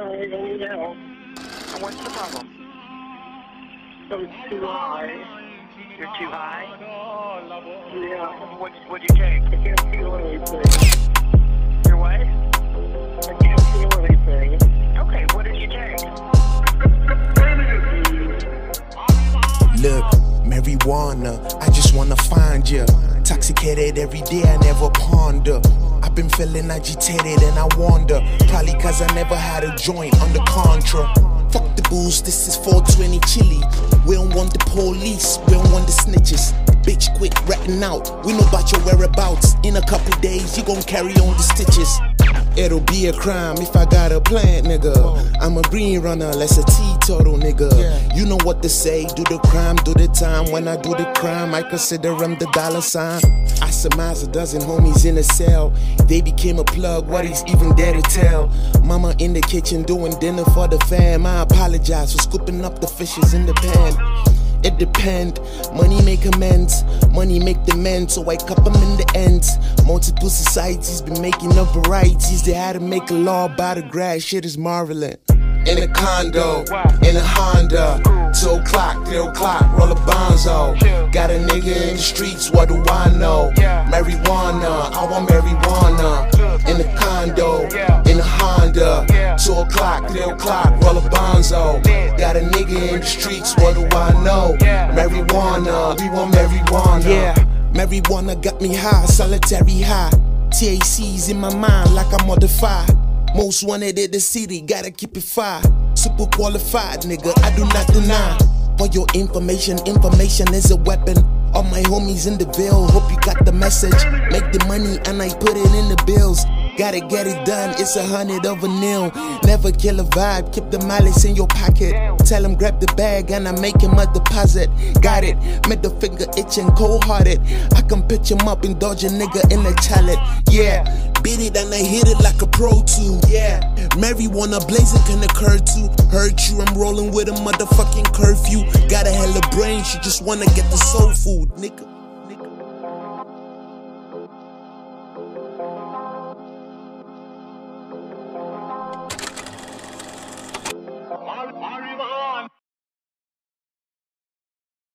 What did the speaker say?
I need help. And what's the problem? I'm too high. You're too high? Yeah. What, what'd you take? I can't feel anything. Your what? I can't feel anything. Okay, what did you take? Look, marijuana, I just wanna find ya. Intoxicated every day, I never ponder. I've been feeling agitated and I wonder. Probably cause I never had a joint on the contra. Fuck the booze, this is 420 chili. We don't want the police, we don't want the snitches. Bitch, quit ratting out. We know about your whereabouts. In a couple days, you gon' carry on the stitches. It'll be a crime if I got a plant, nigga. I'm a green runner, less a teetotal, nigga. You know what to say, do the crime, do the time. When I do the crime, I consider him the dollar sign. Surmise a dozen homies in a cell. They became a plug, what he's even there to tell. Mama in the kitchen doing dinner for the fam. I apologize for scooping up the fishes in the pan. It depend. Money make amends, money make the men, so I cup them in the ends. Multiple societies been making up varieties. They had to make a law about the grass. Shit is marveling. In a condo, in a Honda, two o'clock, three o'clock, roll a bonzo. Got a nigga in the streets, what do I know? Marijuana, I want marijuana. In the condo, in the Honda, two o'clock, three o'clock, roll a bonzo. Got a nigga in the streets, what do I know? Marijuana, we want marijuana. Yeah, marijuana got me high, solitary high. TAC's in my mind like I'm on the fire. Most wanted in the city, gotta keep it fire. Super qualified, nigga, I do not deny. For your information, information is a weapon. All my homies in the Ville, hope you got the message. Make the money and I put it in the bills. Gotta get it done, it's a hundred of a nil. Never kill a vibe, keep the malice in your pocket. Tell him grab the bag and I make him a deposit. Got it, the finger itching, cold hearted. I can pitch him up and dodge a nigga in the chalet. Yeah, beat it and I hit it like a pro too. Yeah, Marijuana blazing can occur to hurt you. I'm rolling with a motherfucking curfew. Got a hella brain, she just wanna get the soul food, nigga.